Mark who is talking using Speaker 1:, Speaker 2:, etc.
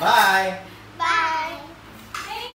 Speaker 1: Bye.